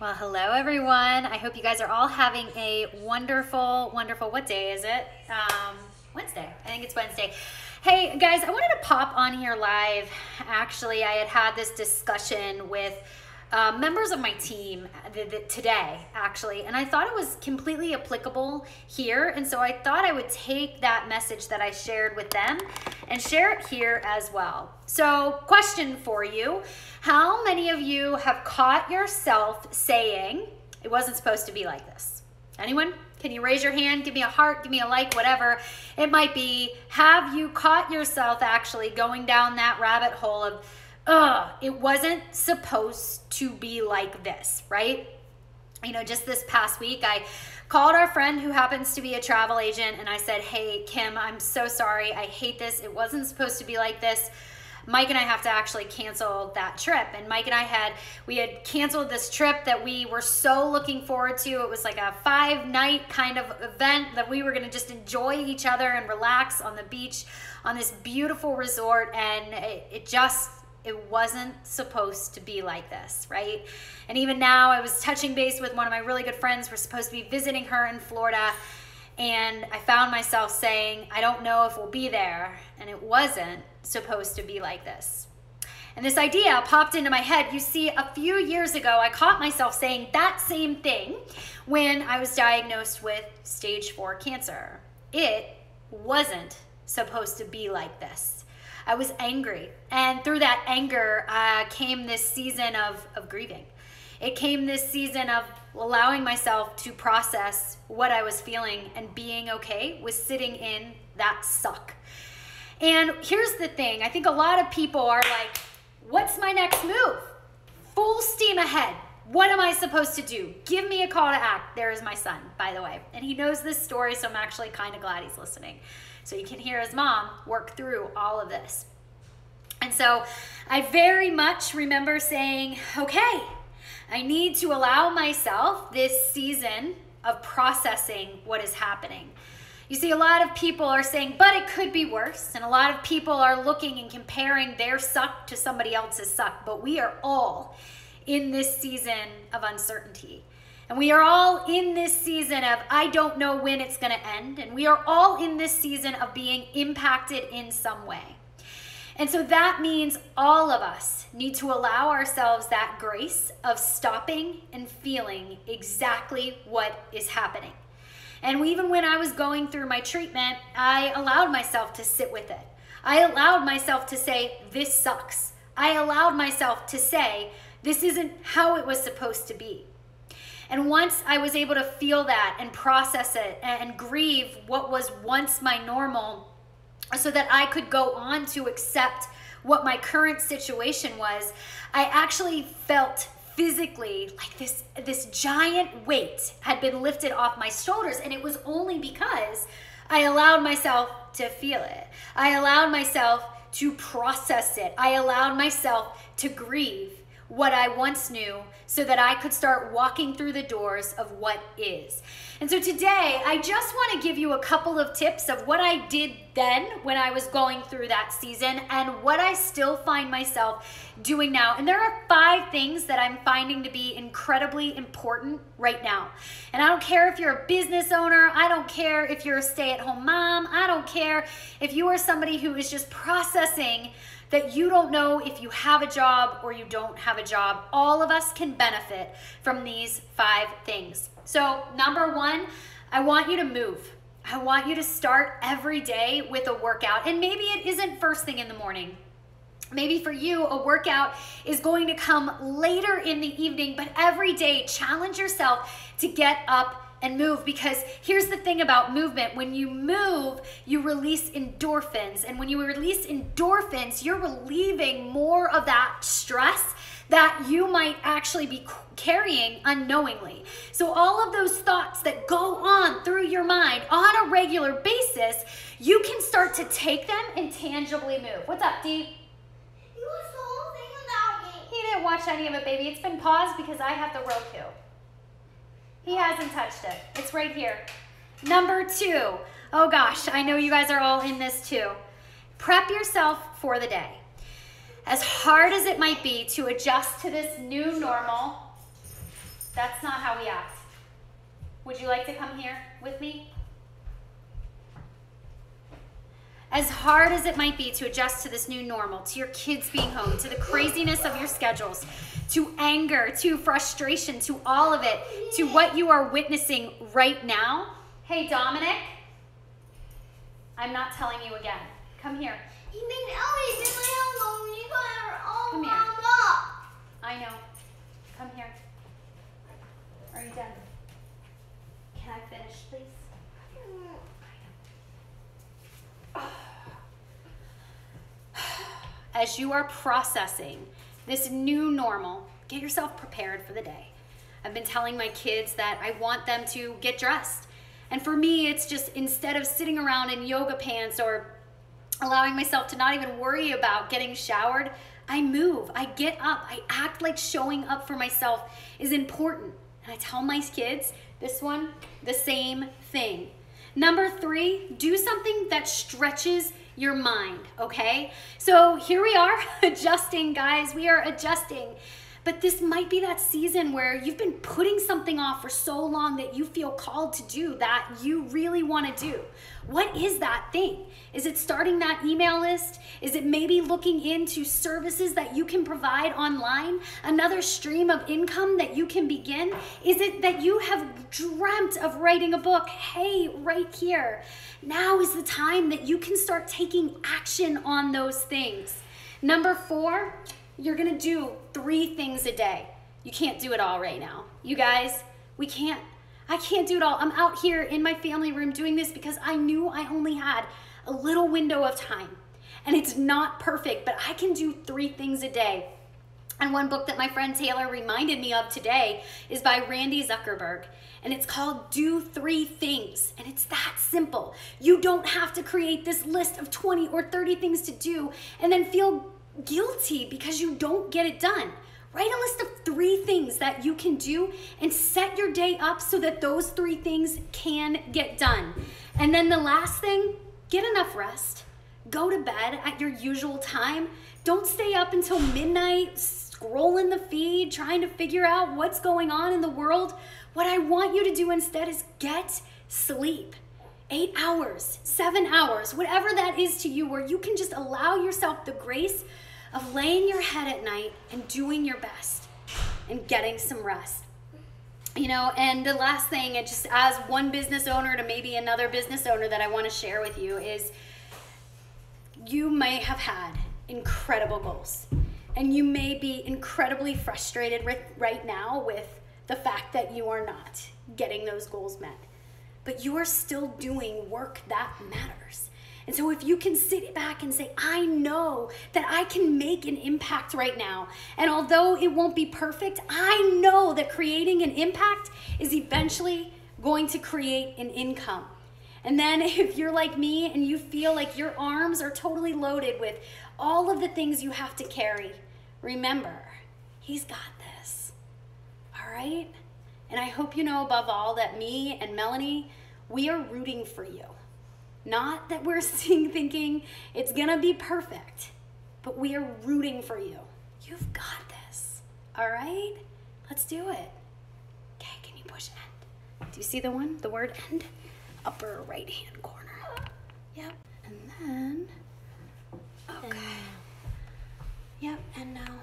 Well, hello everyone. I hope you guys are all having a wonderful, wonderful, what day is it? Um, Wednesday. I think it's Wednesday. Hey guys, I wanted to pop on here live. Actually, I had had this discussion with uh, members of my team today, actually, and I thought it was completely applicable here. And so I thought I would take that message that I shared with them and share it here as well. So, question for you How many of you have caught yourself saying, it wasn't supposed to be like this? Anyone? Can you raise your hand? Give me a heart, give me a like, whatever it might be. Have you caught yourself actually going down that rabbit hole of, ugh, it wasn't supposed to be like this, right? You know, just this past week, I called our friend who happens to be a travel agent and I said, Hey, Kim, I'm so sorry. I hate this. It wasn't supposed to be like this. Mike and I have to actually cancel that trip. And Mike and I had, we had canceled this trip that we were so looking forward to. It was like a five night kind of event that we were going to just enjoy each other and relax on the beach on this beautiful resort. And it, it just, it wasn't supposed to be like this, right? And even now, I was touching base with one of my really good friends. We're supposed to be visiting her in Florida. And I found myself saying, I don't know if we'll be there. And it wasn't supposed to be like this. And this idea popped into my head. You see, a few years ago, I caught myself saying that same thing when I was diagnosed with stage four cancer. It wasn't supposed to be like this. I was angry. And through that anger uh, came this season of, of grieving. It came this season of allowing myself to process what I was feeling and being okay with sitting in that suck. And here's the thing I think a lot of people are like, what's my next move? Full steam ahead. What am I supposed to do? Give me a call to act. There is my son, by the way. And he knows this story, so I'm actually kind of glad he's listening. So you can hear his mom work through all of this. And so I very much remember saying, okay, I need to allow myself this season of processing what is happening. You see, a lot of people are saying, but it could be worse. And a lot of people are looking and comparing their suck to somebody else's suck. But we are all in this season of uncertainty. And we are all in this season of, I don't know when it's going to end. And we are all in this season of being impacted in some way. And so that means all of us need to allow ourselves that grace of stopping and feeling exactly what is happening. And even when I was going through my treatment, I allowed myself to sit with it. I allowed myself to say, This sucks. I allowed myself to say, This isn't how it was supposed to be. And once I was able to feel that and process it and grieve what was once my normal, so that I could go on to accept what my current situation was, I actually felt physically like this this giant weight had been lifted off my shoulders and it was only because I allowed myself to feel it. I allowed myself to process it. I allowed myself to grieve what I once knew so that I could start walking through the doors of what is. And so today, I just want to give you a couple of tips of what I did then when I was going through that season and what I still find myself doing now. And there are five things that I'm finding to be incredibly important right now. And I don't care if you're a business owner, I don't care if you're a stay at home mom, I don't care if you are somebody who is just processing that you don't know if you have a job or you don't have a job. All of us can benefit from these five things. So, number one, I want you to move. I want you to start every day with a workout. And maybe it isn't first thing in the morning. Maybe for you, a workout is going to come later in the evening, but every day, challenge yourself to get up and move because here's the thing about movement when you move you release endorphins and when you release endorphins you're relieving more of that stress that you might actually be carrying unknowingly. So, all of those thoughts that go on through your mind on a regular basis, you can start to take them and tangibly move. What's up, Dee? He didn't watch any of it, baby. It's been paused because I have the Roku. He hasn't touched it. It's right here. Number two. Oh gosh, I know you guys are all in this too. Prep yourself for the day. As hard as it might be to adjust to this new normal, That's not how we act. Would you like to come here with me? As hard as it might be to adjust to this new normal, to your kids being home, to the craziness of your schedules, to anger, to frustration, to all of it, to what you are witnessing right now. Hey, Dominic, I'm not telling you again. Come here. Come here. I know. Come here. Are you done? Can I finish, please? As you are processing this new normal, get yourself prepared for the day. I've been telling my kids that I want them to get dressed. And for me, it's just instead of sitting around in yoga pants or allowing myself to not even worry about getting showered, I move, I get up, I act like showing up for myself is important. And I tell my kids, this one, the same thing. Number three, do something that stretches your mind, okay? So here we are adjusting, guys. We are adjusting. But this might be that season where you've been putting something off for so long that you feel called to do that you really want to do. What is that thing? Is it starting that email list? Is it maybe looking into services that you can provide online? Another stream of income that you can begin? Is it that you have dreamt of writing a book? Hey, right here. Now is the time that you can start taking action on those things. Number four, you're gonna do three things a day. You can't do it all right now. You guys, we can't, I can't do it all. I'm out here in my family room doing this because I knew I only had a little window of time. And it's not perfect, but I can do three things a day. And one book that my friend Taylor reminded me of today is by Randi Zuckerberg. And it's called Do Three Things. And it's that simple. You don't have to create this list of 20 or 30 things to do and then feel guilty because you don't get it done. Write a list of three things that you can do and set your day up so that those three things can get done. And then the last thing, get enough rest. Go to bed at your usual time. Don't stay up until midnight scrolling the feed, trying to figure out what's going on in the world. What I want you to do instead is get sleep eight hours, seven hours, whatever that is to you, where you can just allow yourself the grace of laying your head at night and doing your best and getting some rest. You know, and the last thing, and just as one business owner to maybe another business owner that I want to share with you is you may have had incredible goals and you may be incredibly frustrated right now with the fact that you are not getting those goals met but you are still doing work that matters. And so, if you can sit back and say, I know that I can make an impact right now, and although it won't be perfect, I know that creating an impact is eventually going to create an income. And then, if you're like me and you feel like your arms are totally loaded with all of the things you have to carry, remember, He's got this. All right? And I hope you know above all that me and Melanie, we are rooting for you. Not that we're seeing thinking it's gonna be perfect, but we are rooting for you. You've got this. All right? Let's do it. Okay, can you push end? Do you see the one? The word end? Upper right hand corner. Yep. And then, okay. Yep, and now